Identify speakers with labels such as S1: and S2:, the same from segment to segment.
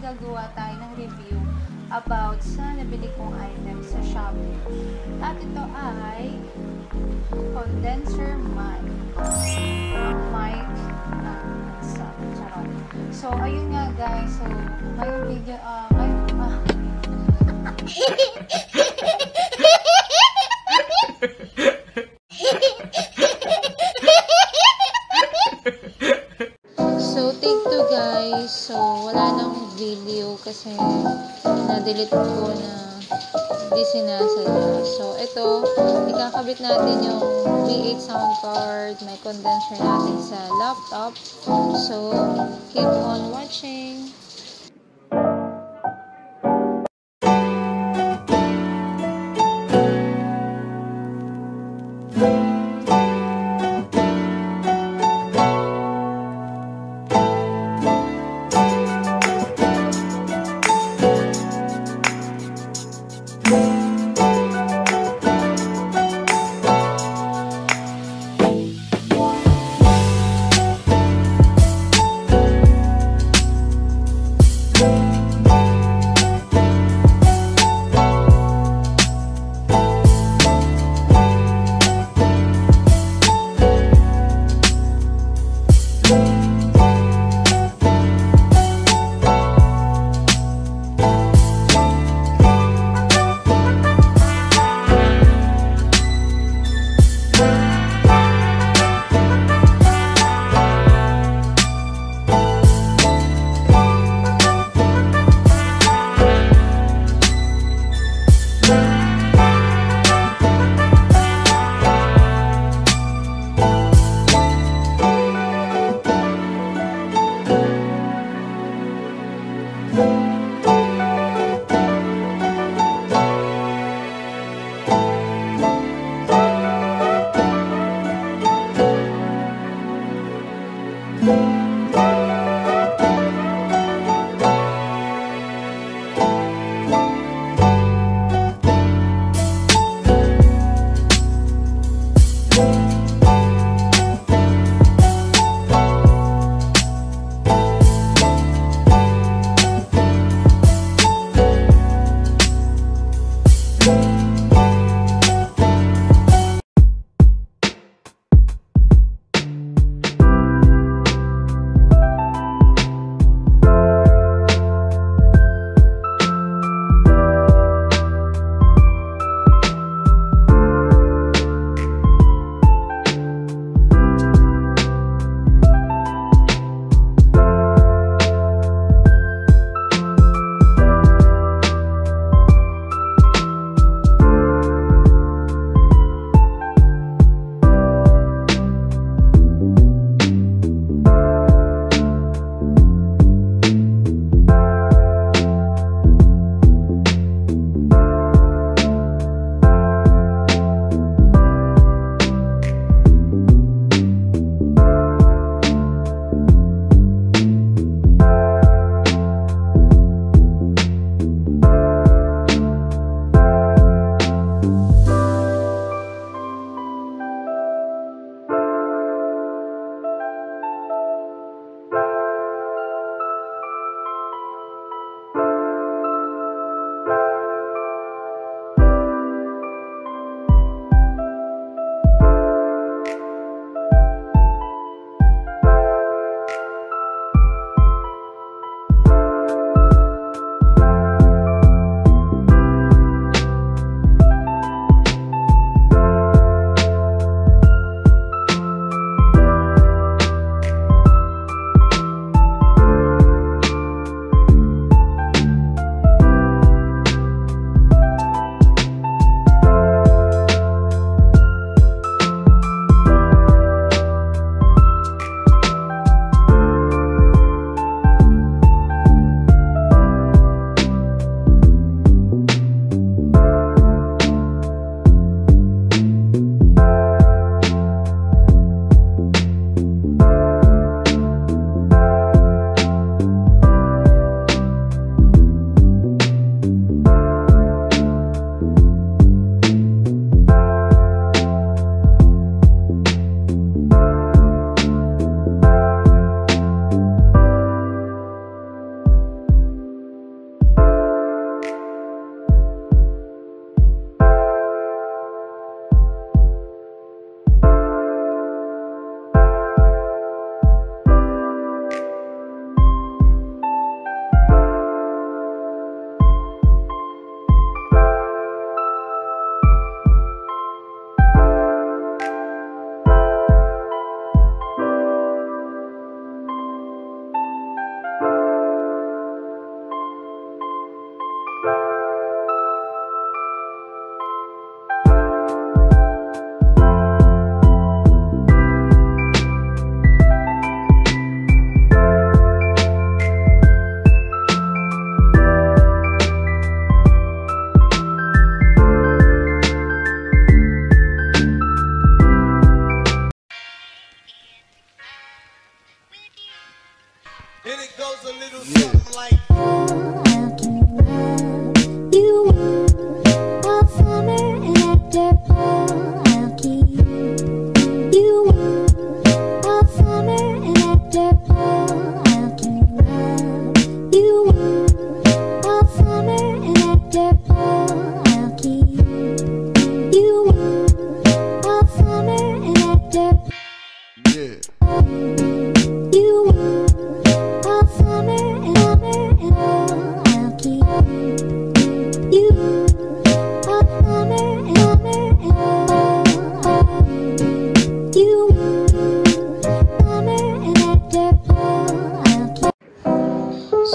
S1: gagawa tayo ng review about sa nabili kong item sa Shopee. At ito ay condenser mic. Ang mic na sa charot. So ayun nga guys. So ngayong video, ah, ngayon, ah, kasi na-delete ko na hindi sinasadya. So, ito, ikakabit natin yung V8 sound card, may condenser natin sa laptop. So, keep on watching.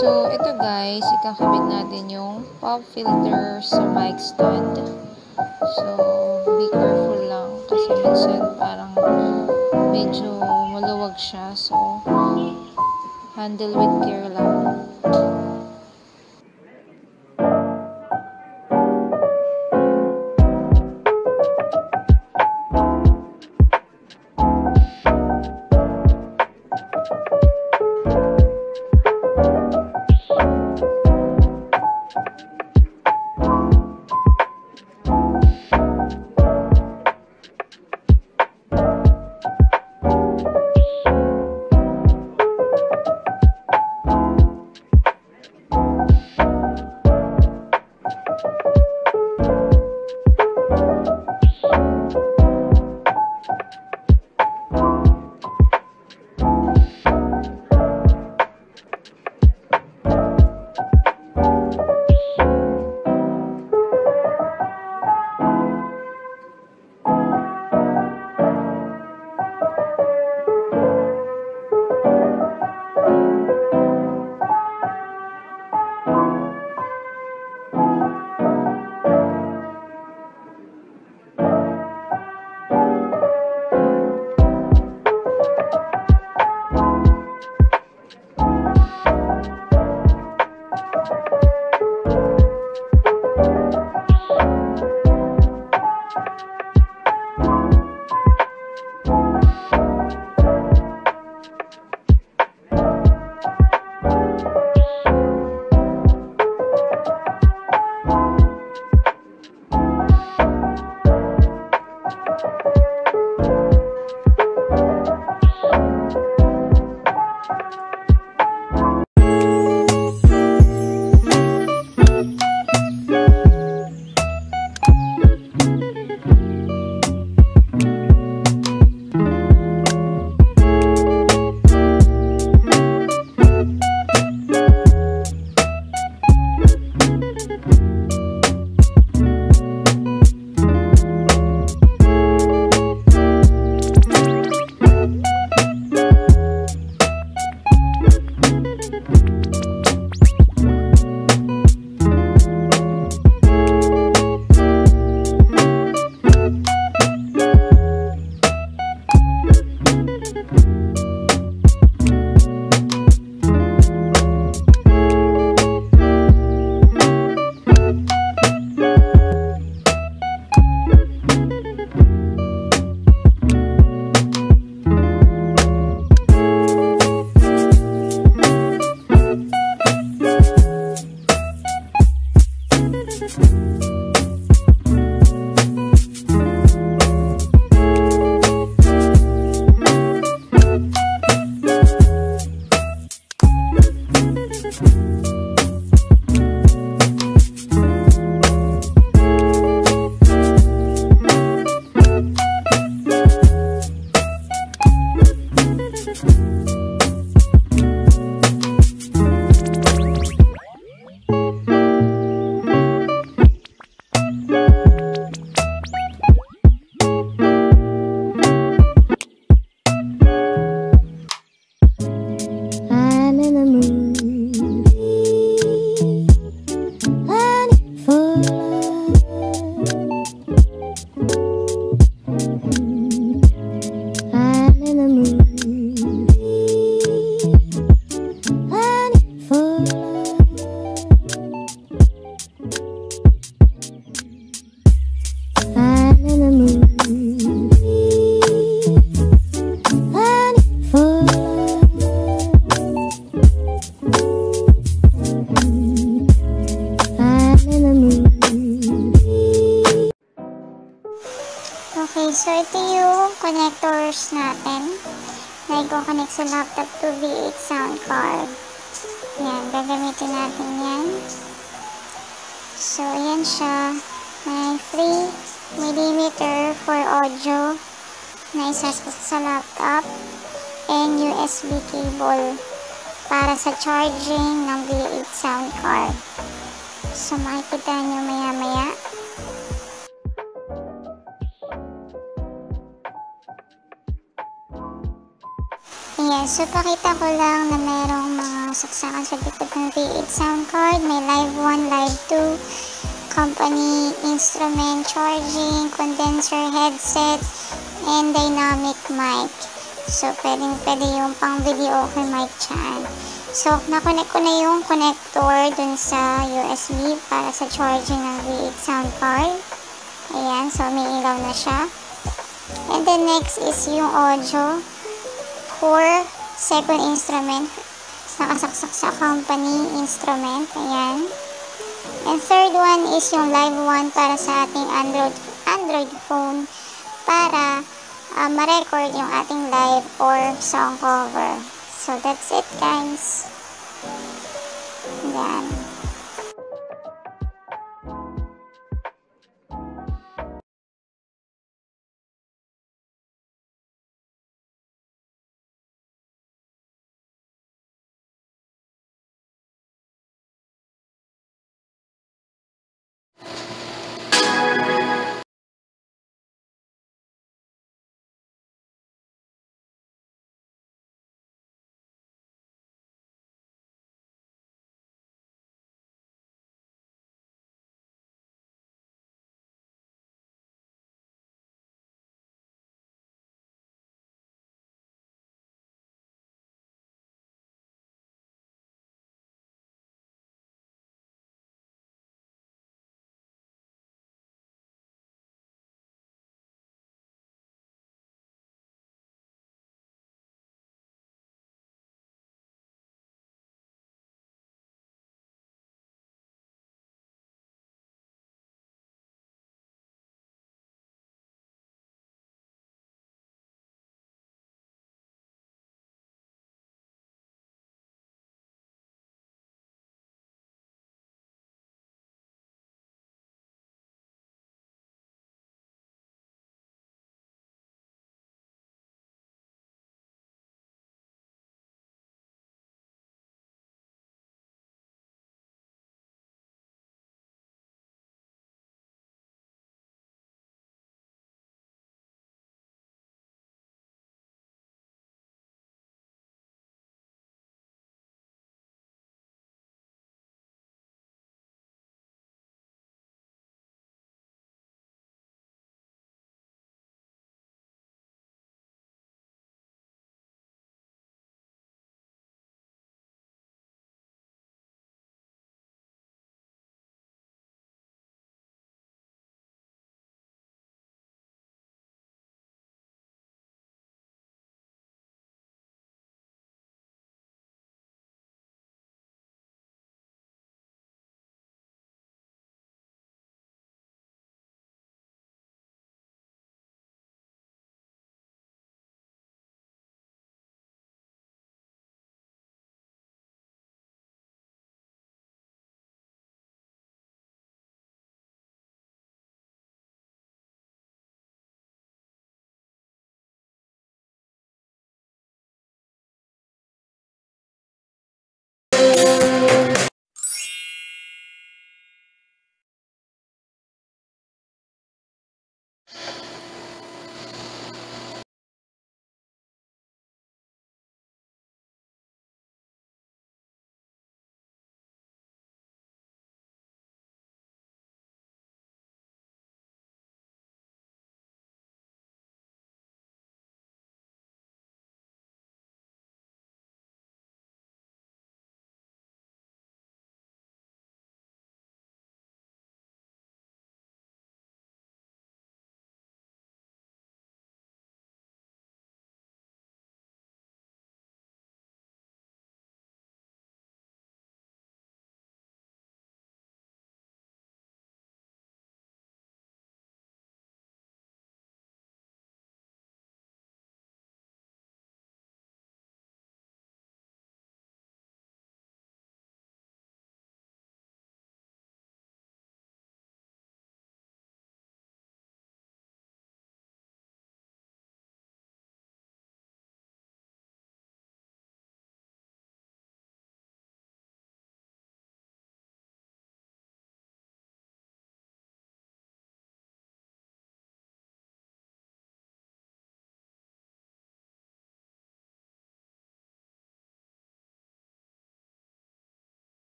S1: So, ito guys, ikakabit natin yung pop filter sa mic stand. So, be careful lang kasi minsan parang medyo maluwag siya. So, handle with care lang.
S2: Na i-connect sa laptop to V8 sound card. Yan, gagamitin natin yan. So, yan siya. May 3mm for audio na isa sa laptop and USB cable para sa charging ng V8 sound card. So, makikita nyo maya-maya. Ayan, so pakita ko lang na merong mga saksakan sa likod ng V8 sound card. May live 1, live 2, company instrument charging, condenser headset, and dynamic mic. So, pwedeng pwede yung pang video okay mic dyan. So, nakonect ko na yung connector dun sa USB para sa charging ng V8 sound card. Ayan, so may ilaw na siya. And then next is yung audio for second instrument. Nakasaksak sa company instrument. Ayan. And third one is yung live one para sa ating Android Android phone para uh, ma-record yung ating live or song cover. So that's it guys. Yan.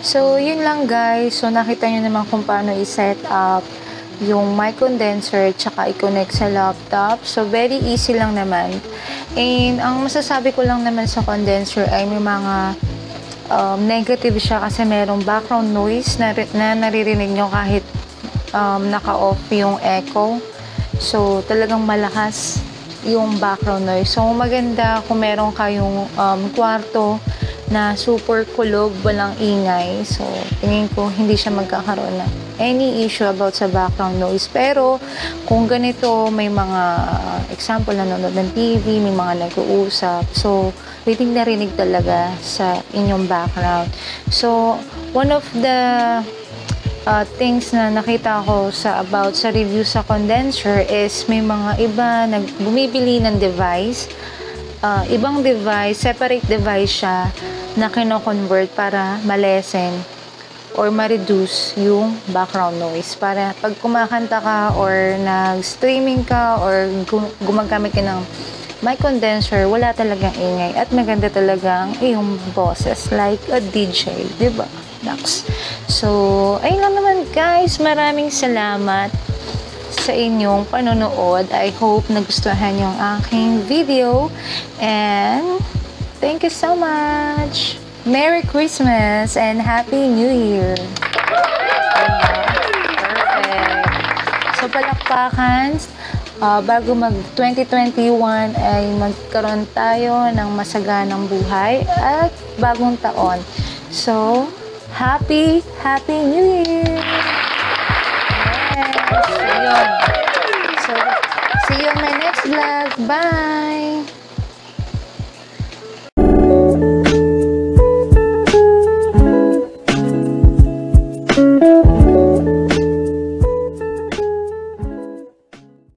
S1: So, yun lang guys. So, nakita nyo naman kung paano i-set up yung mic condenser tsaka i-connect sa laptop. So, very easy lang naman. And, ang masasabi ko lang naman sa condenser ay may mga um, negative siya kasi merong background noise na, na naririnig nyo kahit um, naka-off yung echo. So, talagang malakas yung background noise. So, maganda kung meron kayong um, kwarto na super kulog, walang ingay. So, tingin ko hindi siya magkakaroon ng any issue about sa background noise. Pero, kung ganito, may mga example, nanonood ng TV, may mga nag-uusap. So, rinig na rinig talaga sa inyong background. So, one of the uh, things na nakita ko sa about sa review sa condenser is may mga iba nag bumibili ng device uh, ibang device, separate device siya na kino-convert para malesen or ma-reduce yung background noise para pag kumakanta ka or nag-streaming ka or gum- gumagamit ka ng mic condenser, wala talagang ingay at maganda talagang iyong boses like a DJ, di ba? Nax. So, ayun lang naman guys. Maraming salamat sa inyong panonood. I hope nagustuhan yung aking video. And thank you so much. Merry Christmas and Happy New Year. Perfect. So, palakpakan. Uh, bago mag 2021 ay magkaroon tayo ng masaganang buhay at bagong taon. So, Happy, Happy New Year! So, see you on my next vlog. Bye!